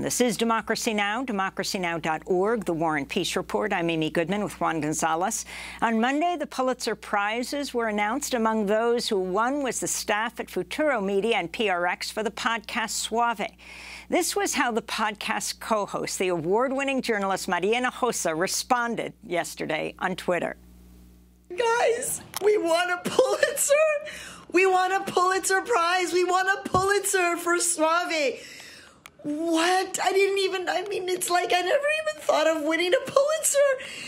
This is Democracy Now!, democracynow.org, The War and Peace Report. I'm Amy Goodman with Juan Gonzalez. On Monday, the Pulitzer Prizes were announced. Among those who won was the staff at Futuro Media and PRX for the podcast Suave. This was how the podcast co-host, the award-winning journalist Maria Hinojosa, responded yesterday on Twitter. Guys, we won a Pulitzer! We won a Pulitzer Prize! We won a Pulitzer for Suave! What? I didn't even, I mean, it's like I never even thought of winning a Pulitzer.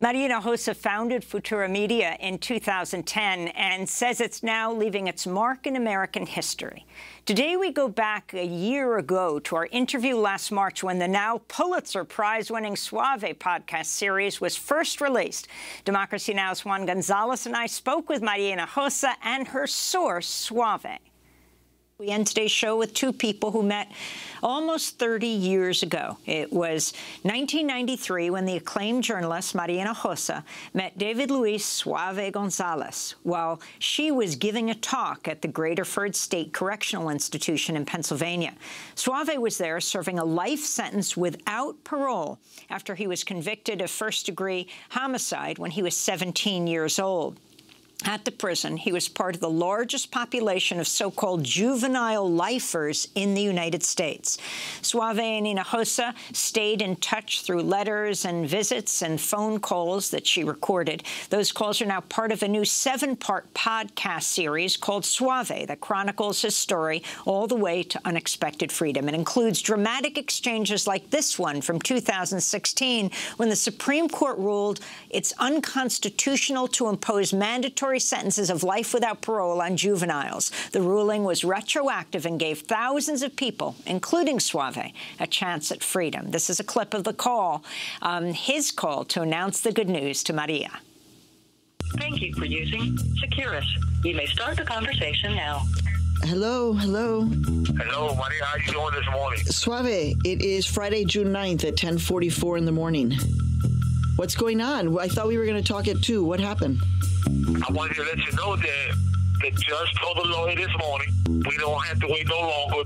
Maria Hinojosa founded Futuro Media in 2010 and says it's now leaving its mark in American history. Today, we go back a year ago to our interview last March when the now Pulitzer Prize-winning Suave podcast series was first released. Democracy Now!'s Juan Gonzalez and I spoke with Maria Hinojosa and her source, Suave. We end today's show with two people who met almost 30 years ago. It was 1993 when the acclaimed journalist Mariana Hinojosa met David Luis Suave Gonzalez while she was giving a talk at the Graterford State Correctional Institution in Pennsylvania. Suave was there serving a life sentence without parole after he was convicted of first-degree homicide when he was 17 years old. At the prison, he was part of the largest population of so-called juvenile lifers in the United States. Suave and Hinojosa stayed in touch through letters and visits and phone calls that she recorded. Those calls are now part of a new seven-part podcast series called Suave that chronicles his story all the way to unexpected freedom. It includes dramatic exchanges like this one from 2016 when the Supreme Court ruled it's unconstitutional to impose mandatory sentences of life without parole on juveniles. The ruling was retroactive and gave thousands of people, including Suave, a chance at freedom. This is a clip of the call, um, his call to announce the good news to Maria. Thank you for using Securus. You may start the conversation now. Hello, hello. Hello, Maria. How are you doing this morning? Suave, it is Friday, June 9th at 1044 in the morning. What's going on? I thought we were going to talk at 2. What happened? I wanted to let you know that the judge told the lawyer this morning we don't have to wait no longer.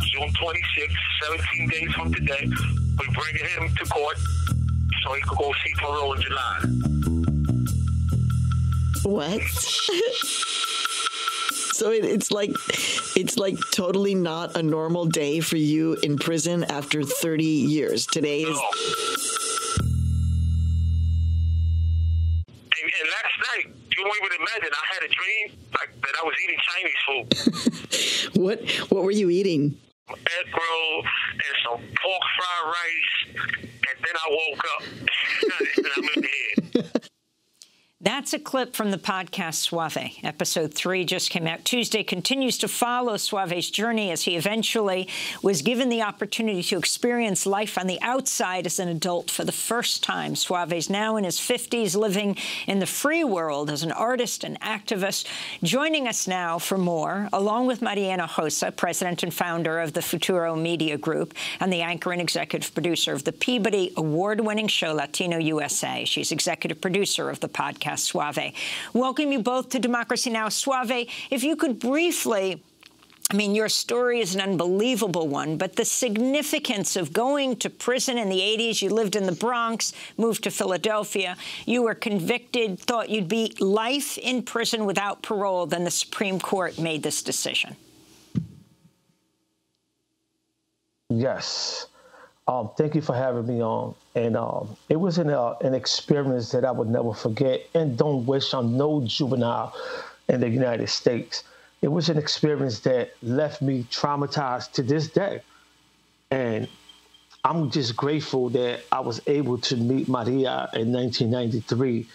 June 26, 17 days from today, we bring him to court so he could go see parole in July. What? so it, it's like it's like totally not a normal day for you in prison after 30 years. Today is. No. Last you won't even imagine, I had a dream like, that I was eating Chinese food. what What were you eating? Egg roll and some pork fried rice, and then I woke up and I'm in bed. That's a clip from the podcast Suave. Episode 3 just came out Tuesday, continues to follow Suave's journey as he eventually was given the opportunity to experience life on the outside as an adult for the first time. Suave's now in his 50s, living in the free world as an artist and activist. Joining us now for more, along with Mariana Hinojosa, president and founder of the Futuro Media Group and the anchor and executive producer of the Peabody Award-winning show Latino USA. She's executive producer of the podcast Suave. Welcome you both to Democracy Now! Suave, if you could briefly I mean, your story is an unbelievable one, but the significance of going to prison in the 80s, you lived in the Bronx, moved to Philadelphia, you were convicted, thought you'd be life in prison without parole, then the Supreme Court made this decision. Yes. Um, thank you for having me on. And um, it was an, uh, an experience that I would never forget and don't wish on no juvenile in the United States. It was an experience that left me traumatized to this day. And I'm just grateful that I was able to meet Maria in 1993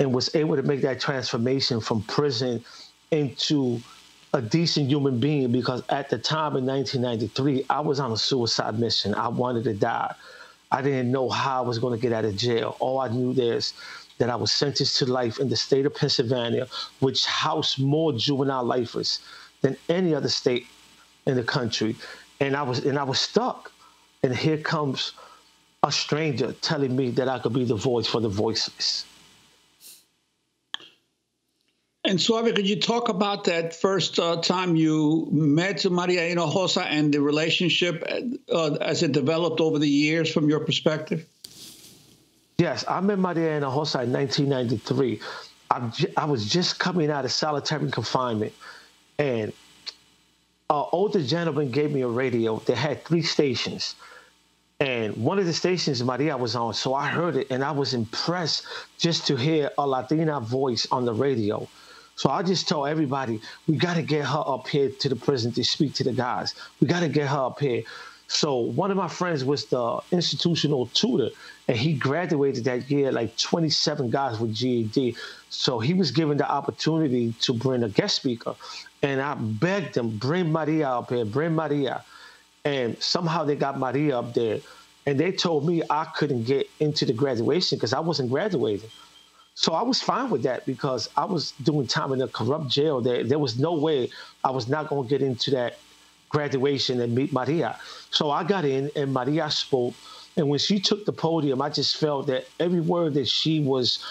and was able to make that transformation from prison into a decent human being because at the time in 1993, I was on a suicide mission. I wanted to die. I didn't know how I was going to get out of jail. All I knew is that I was sentenced to life in the state of Pennsylvania, which housed more juvenile lifers than any other state in the country. And I was and I was stuck. And here comes a stranger telling me that I could be the voice for the voiceless. And Suave, could you talk about that first uh, time you met Maria Hinojosa and the relationship uh, as it developed over the years from your perspective? Yes, I met Maria Hinojosa in 1993. I, I was just coming out of solitary confinement, and an older gentleman gave me a radio that had three stations. And one of the stations Maria was on, so I heard it and I was impressed just to hear a Latina voice on the radio. So I just told everybody, we got to get her up here to the prison to speak to the guys. We got to get her up here. So one of my friends was the institutional tutor, and he graduated that year like 27 guys with GED. So he was given the opportunity to bring a guest speaker, and I begged him, bring Maria up here, bring Maria, and somehow they got Maria up there, and they told me I couldn't get into the graduation because I wasn't graduating. So I was fine with that because I was doing time in a corrupt jail. There, there was no way I was not going to get into that graduation and meet Maria. So I got in and Maria spoke. And when she took the podium, I just felt that every word that she was,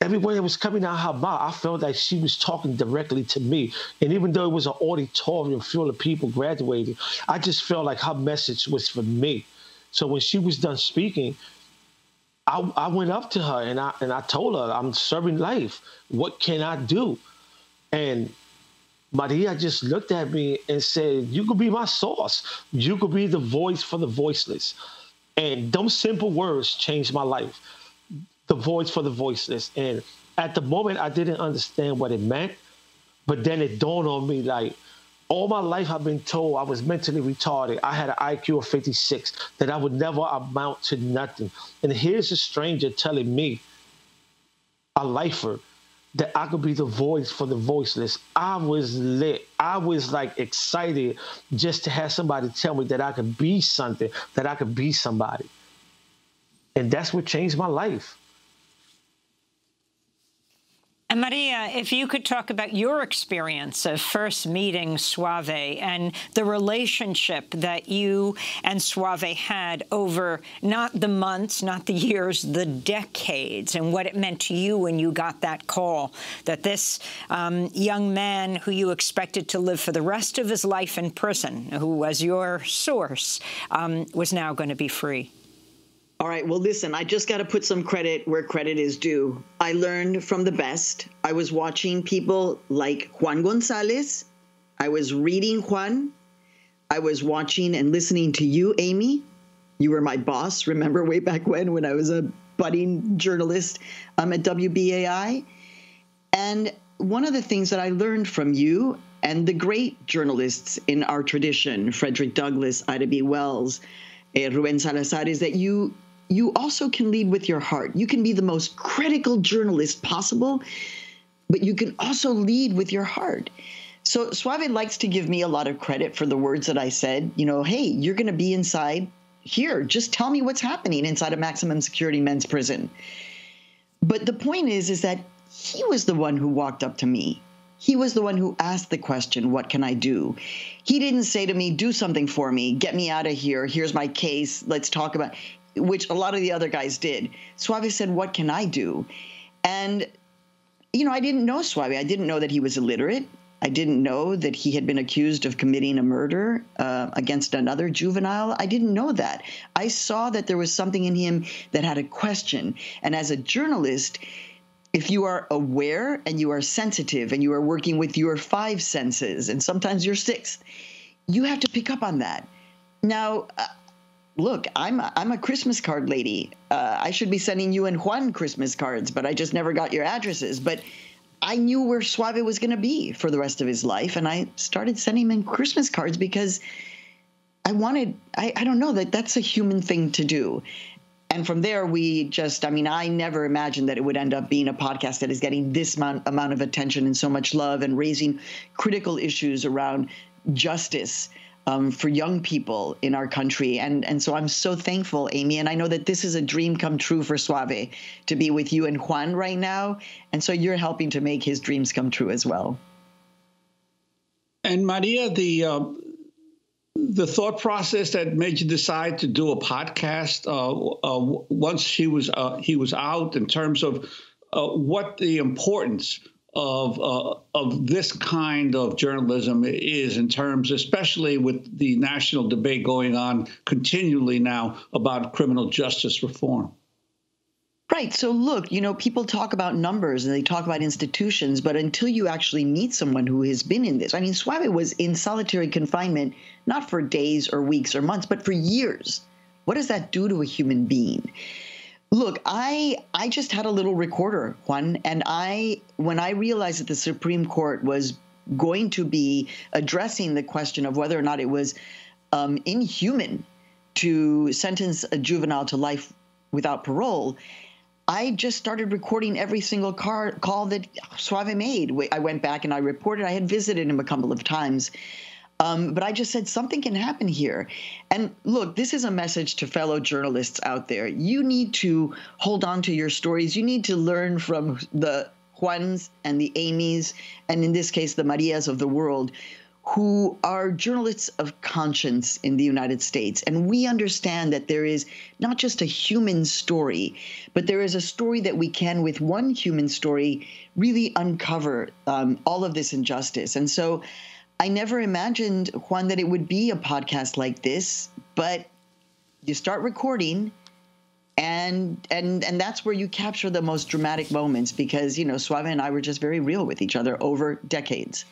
every word that was coming out of her mouth, I felt like she was talking directly to me. And even though it was an auditorium full of people graduating, I just felt like her message was for me. So when she was done speaking, I, I went up to her and I and I told her I'm serving life. What can I do? And Maria just looked at me and said, "You could be my source. You could be the voice for the voiceless." And those simple words changed my life. The voice for the voiceless. And at the moment, I didn't understand what it meant, but then it dawned on me like all my life I've been told I was mentally retarded. I had an IQ of 56, that I would never amount to nothing. And here's a stranger telling me, a lifer, that I could be the voice for the voiceless. I was lit. I was like excited just to have somebody tell me that I could be something, that I could be somebody. And that's what changed my life. Maria, if you could talk about your experience of first meeting Suave and the relationship that you and Suave had over not the months, not the years, the decades, and what it meant to you when you got that call that this um, young man who you expected to live for the rest of his life in prison, who was your source, um, was now going to be free. All right. Well, listen, I just got to put some credit where credit is due. I learned from the best. I was watching people like Juan Gonzalez. I was reading Juan. I was watching and listening to you, Amy. You were my boss, remember, way back when, when I was a budding journalist um, at WBAI. And one of the things that I learned from you and the great journalists in our tradition, Frederick Douglass, Ida B. Wells, uh, Ruben Salazar, is that you you also can lead with your heart. You can be the most critical journalist possible, but you can also lead with your heart. So Suave likes to give me a lot of credit for the words that I said. You know, hey, you're going to be inside here. Just tell me what's happening inside a maximum security men's prison. But the point is, is that he was the one who walked up to me. He was the one who asked the question, What can I do? He didn't say to me, Do something for me, get me out of here, here's my case, let's talk about which a lot of the other guys did. Suave said, What can I do? And, you know, I didn't know Suave. I didn't know that he was illiterate. I didn't know that he had been accused of committing a murder uh, against another juvenile. I didn't know that. I saw that there was something in him that had a question. And as a journalist, if you are aware and you are sensitive and you are working with your five senses and sometimes your sixth, you have to pick up on that. Now, uh, look, I'm I'm a Christmas card lady. Uh, I should be sending you and Juan Christmas cards, but I just never got your addresses. But I knew where Suave was going to be for the rest of his life, and I started sending him Christmas cards because I wanted. I, I don't know that that's a human thing to do. And from there, we just, I mean, I never imagined that it would end up being a podcast that is getting this amount, amount of attention and so much love and raising critical issues around justice um, for young people in our country. And, and so I'm so thankful, Amy. And I know that this is a dream come true for Suave to be with you and Juan right now. And so you're helping to make his dreams come true as well. And Maria, the uh, the thought process that made you decide to do a podcast uh, uh, once he was uh, he was out in terms of uh, what the importance of uh, of this kind of journalism is in terms, especially with the national debate going on continually now about criminal justice reform. Right. So, look, you know, people talk about numbers and they talk about institutions, but until you actually meet someone who has been in this, I mean, Suave was in solitary confinement not for days or weeks or months, but for years. What does that do to a human being? Look, I I just had a little recorder, Juan, and I when I realized that the Supreme Court was going to be addressing the question of whether or not it was um, inhuman to sentence a juvenile to life without parole, I just started recording every single car, call that Suave made. I went back and I reported. I had visited him a couple of times. Um, but I just said something can happen here. And look, this is a message to fellow journalists out there. You need to hold on to your stories. You need to learn from the Juans and the Amy's, and in this case, the Marias of the world who are journalists of conscience in the United States. And we understand that there is not just a human story, but there is a story that we can, with one human story, really uncover um, all of this injustice. And so I never imagined, Juan, that it would be a podcast like this, but you start recording and and and that's where you capture the most dramatic moments because you know Suave and I were just very real with each other over decades.